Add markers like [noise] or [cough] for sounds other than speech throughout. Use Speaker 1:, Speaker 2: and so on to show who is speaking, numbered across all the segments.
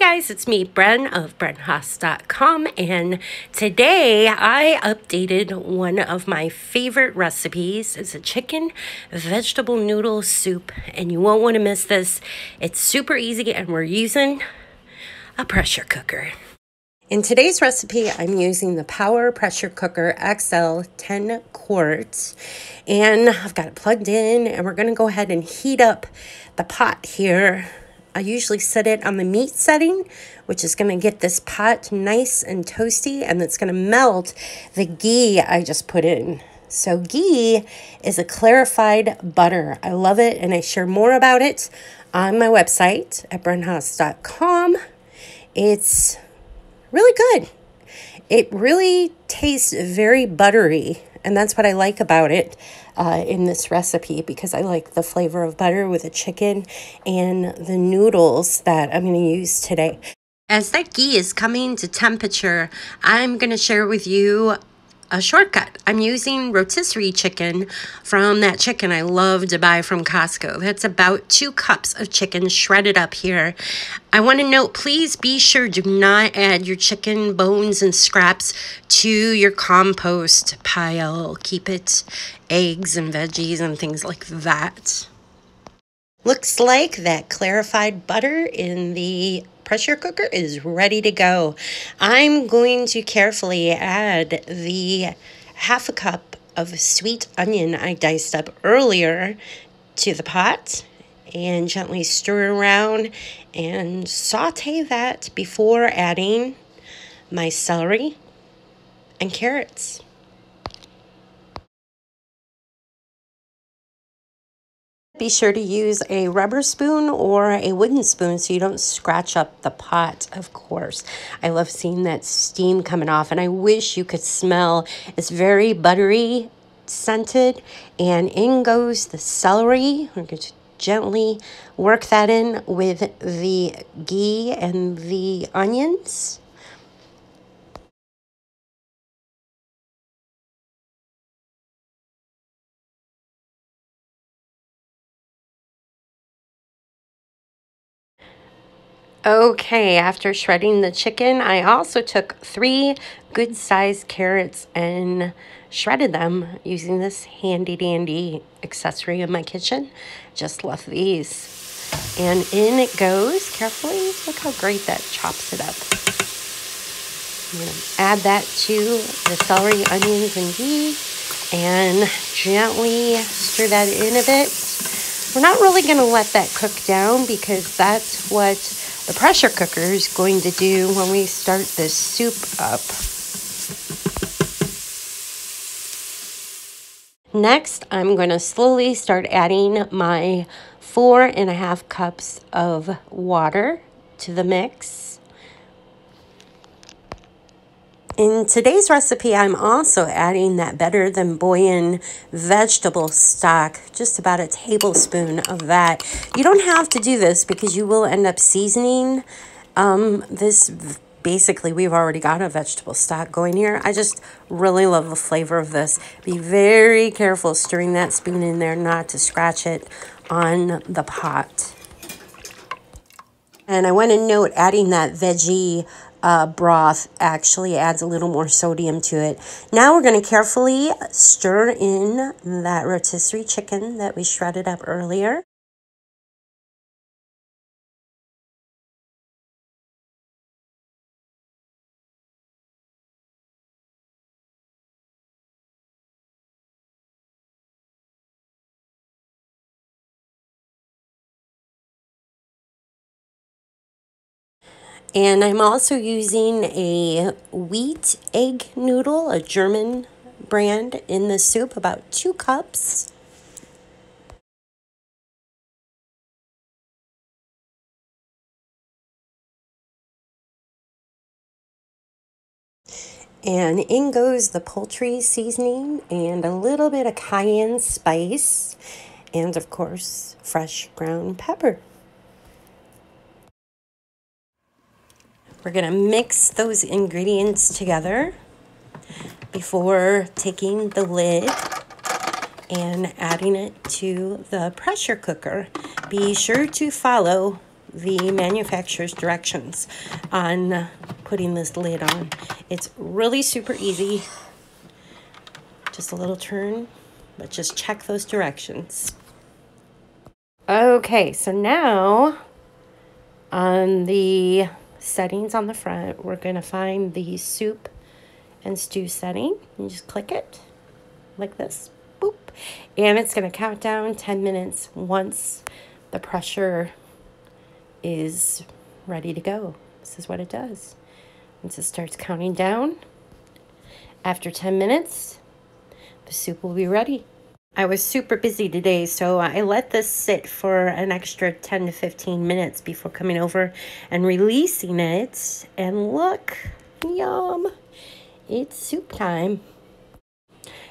Speaker 1: guys, it's me, Bren of BrenHaas.com, and today I updated one of my favorite recipes. It's a chicken vegetable noodle soup, and you won't want to miss this. It's super easy, and we're using a pressure cooker. In today's recipe, I'm using the Power Pressure Cooker XL 10 quarts, and I've got it plugged in, and we're going to go ahead and heat up the pot here I usually set it on the meat setting, which is going to get this pot nice and toasty, and it's going to melt the ghee I just put in. So ghee is a clarified butter. I love it, and I share more about it on my website at brenhaas.com. It's really good. It really tastes very buttery, and that's what I like about it uh, in this recipe because I like the flavor of butter with the chicken and the noodles that I'm going to use today. As that ghee is coming to temperature, I'm going to share with you a shortcut. I'm using rotisserie chicken from that chicken I love to buy from Costco. That's about two cups of chicken shredded up here. I want to note, please be sure do not add your chicken bones and scraps to your compost pile. Keep it eggs and veggies and things like that. Looks like that clarified butter in the pressure cooker is ready to go. I'm going to carefully add the half a cup of sweet onion I diced up earlier to the pot and gently stir around and saute that before adding my celery and carrots. Be sure to use a rubber spoon or a wooden spoon so you don't scratch up the pot, of course. I love seeing that steam coming off, and I wish you could smell. It's very buttery scented, and in goes the celery. We're going to gently work that in with the ghee and the onions. Okay, after shredding the chicken, I also took three good sized carrots and shredded them using this handy dandy accessory in my kitchen. Just love these. And in it goes carefully. Look how great that chops it up. I'm going to add that to the celery, onions, and ghee and gently stir that in a bit. We're not really going to let that cook down because that's what the pressure cooker is going to do when we start this soup up. Next, I'm going to slowly start adding my four and a half cups of water to the mix. In today's recipe, I'm also adding that Better Than Bouillon vegetable stock, just about a tablespoon of that. You don't have to do this because you will end up seasoning um, this. Basically, we've already got a vegetable stock going here. I just really love the flavor of this. Be very careful stirring that spoon in there not to scratch it on the pot. And I want to note adding that veggie uh, broth actually adds a little more sodium to it. Now we're going to carefully stir in that rotisserie chicken that we shredded up earlier. And I'm also using a wheat egg noodle, a German brand, in the soup, about two cups. And in goes the poultry seasoning and a little bit of cayenne spice, and of course, fresh ground pepper. We're going to mix those ingredients together before taking the lid and adding it to the pressure cooker. Be sure to follow the manufacturer's directions on putting this lid on. It's really super easy. Just a little turn, but just check those directions. Okay, so now on the settings on the front, we're going to find the soup and stew setting. You just click it like this. Boop. And it's going to count down 10 minutes once the pressure is ready to go. This is what it does. Once it starts counting down, after 10 minutes, the soup will be ready. I was super busy today, so I let this sit for an extra 10 to 15 minutes before coming over and releasing it. And look, yum, it's soup time.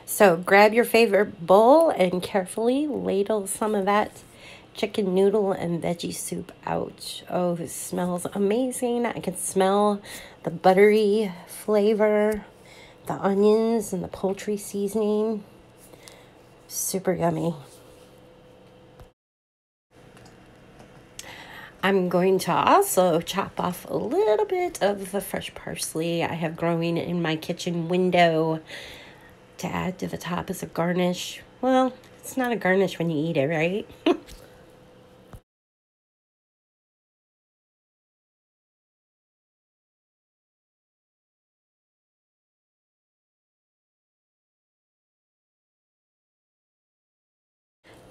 Speaker 1: So grab your favorite bowl and carefully ladle some of that chicken noodle and veggie soup out. Oh, this smells amazing. I can smell the buttery flavor, the onions and the poultry seasoning. Super yummy. I'm going to also chop off a little bit of the fresh parsley I have growing in my kitchen window to add to the top as a garnish. Well, it's not a garnish when you eat it, right? [laughs]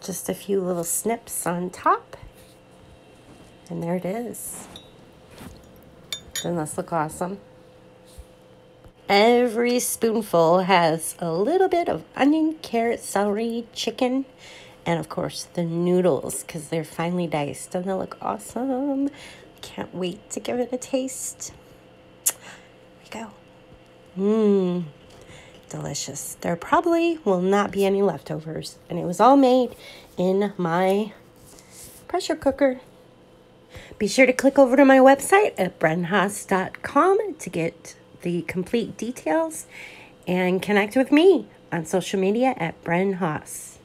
Speaker 1: Just a few little snips on top. And there it is. Doesn't this look awesome? Every spoonful has a little bit of onion, carrot, celery, chicken, and of course the noodles because they're finely diced. Doesn't it look awesome? Can't wait to give it a taste. Here we go. Mmm delicious. There probably will not be any leftovers. And it was all made in my pressure cooker. Be sure to click over to my website at brenhaas.com to get the complete details and connect with me on social media at Bren Haas.